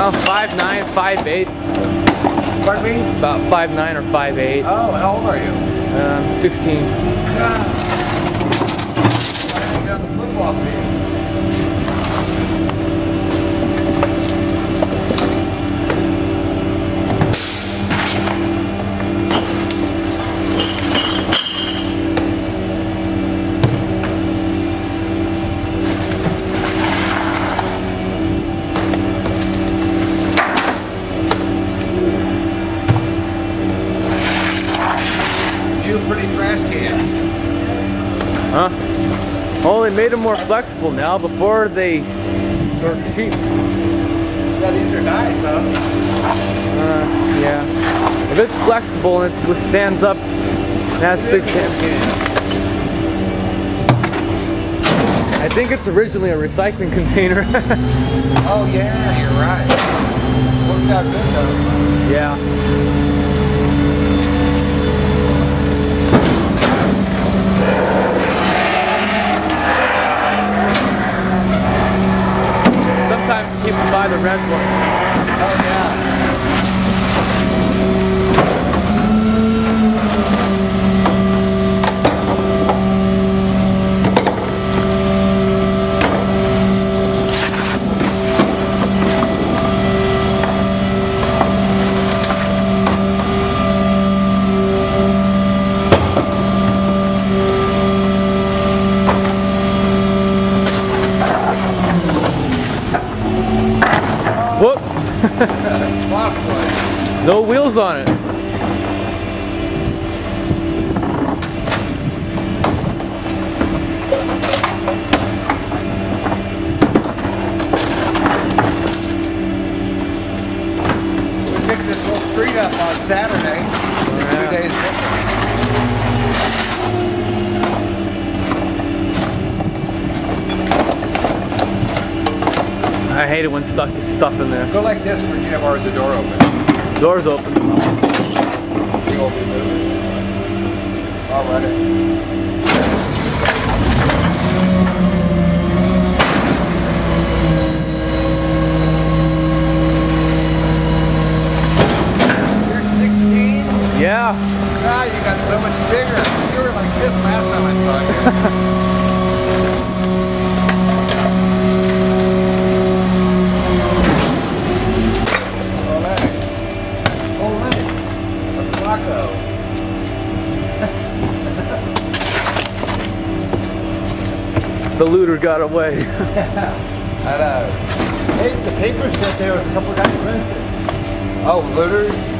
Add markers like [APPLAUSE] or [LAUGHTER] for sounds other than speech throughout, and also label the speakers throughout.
Speaker 1: Well, five nine, five eight.
Speaker 2: Pardon me?
Speaker 1: About five nine or five eight.
Speaker 2: Oh, how old are you?
Speaker 1: Um, Sixteen.
Speaker 2: God.
Speaker 1: More flexible now. Before they were cheap.
Speaker 2: Yeah, these are nice, huh?
Speaker 1: Uh, yeah. If it's flexible and it stands up, it has to sand. I think it's originally a recycling [LAUGHS] container.
Speaker 2: Oh yeah, you're right. Worked out good though.
Speaker 1: yeah. Sometimes you keep them by the red one.
Speaker 2: Oh yeah.
Speaker 1: Whoops!
Speaker 2: Clockwise. [LAUGHS]
Speaker 1: No wheels on it.
Speaker 2: We picked this whole street up on Saturday. Two days different.
Speaker 1: I hate it when stuck stuff in there.
Speaker 2: Go like this for or is the door open?
Speaker 1: Doors open.
Speaker 2: You won't be moving. I'll run it. You're 16?
Speaker 1: Yeah.
Speaker 2: God, you got so much bigger. You were like this last time I saw you. Ole. Ole. A Flaco.
Speaker 1: The looter got away. [LAUGHS]
Speaker 2: I know.
Speaker 3: Uh, hey, the paper said there was a couple guys arrested.
Speaker 2: Oh, looters?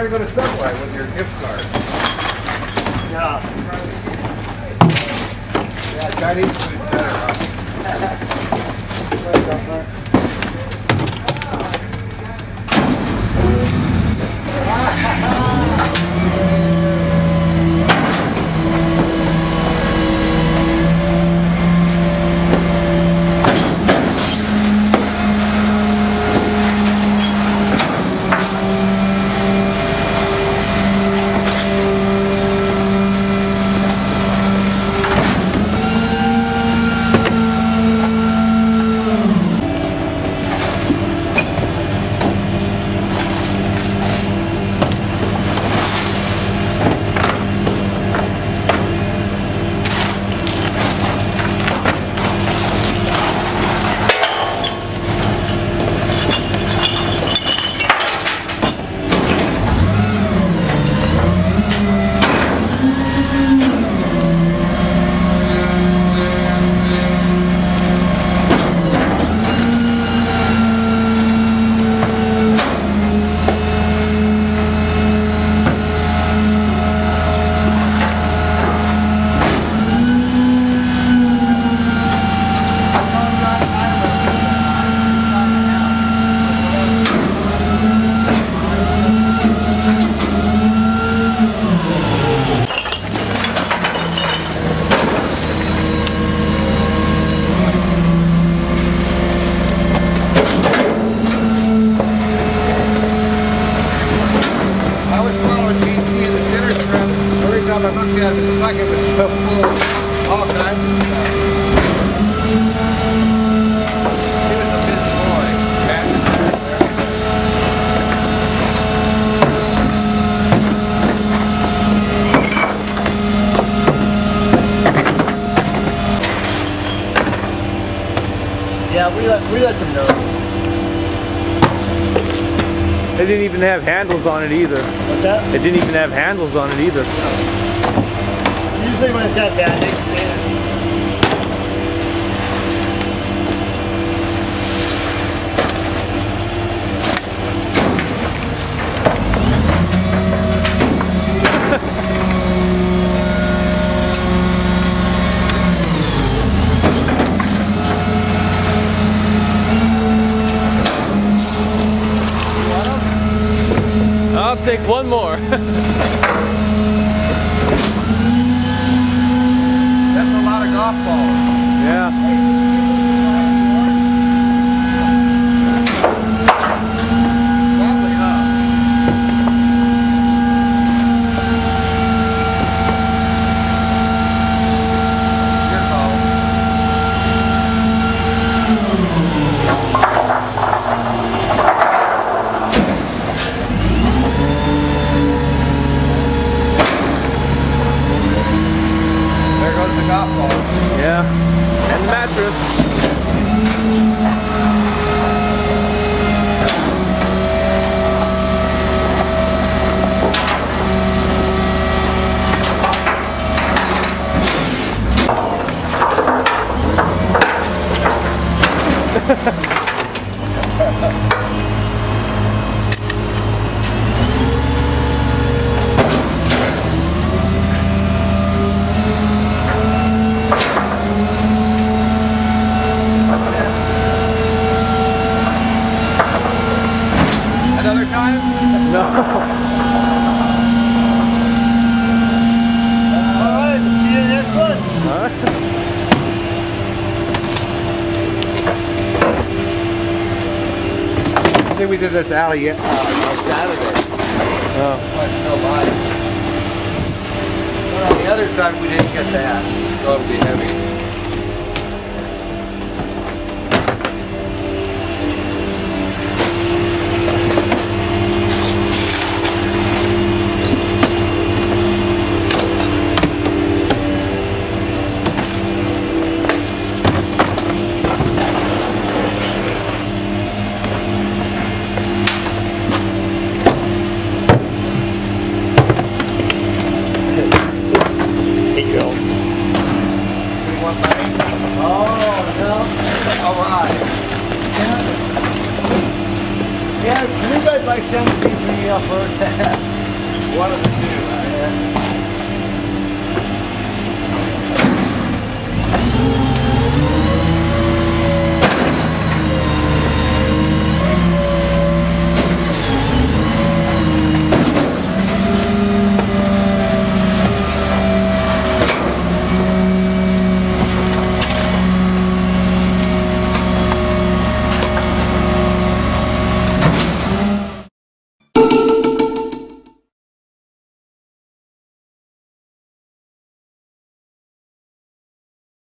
Speaker 2: I thought you were going to go to Subway with your gift card.
Speaker 3: Yeah.
Speaker 2: Yeah, Chinese food's better, huh? [LAUGHS]
Speaker 3: we let we let them know.
Speaker 1: They didn't even have handles on it either.
Speaker 3: What's that?
Speaker 1: It didn't even have handles on it either.
Speaker 3: Usually when it's that bad,
Speaker 1: I'll take one more. [LAUGHS]
Speaker 2: That's a lot of golf balls.
Speaker 1: yeah.
Speaker 2: Probably, huh? Your call. Goes ball.
Speaker 1: Yeah. And the mattress. [LAUGHS]
Speaker 3: Alright, see you next one.
Speaker 1: Alright.
Speaker 2: Say we did this alley uh, on Saturday.
Speaker 1: Oh.
Speaker 2: Quite so live. But on the other side, we didn't get that, so it'll be heavy.
Speaker 3: Guys buy some piece for me up first?
Speaker 2: One of the two.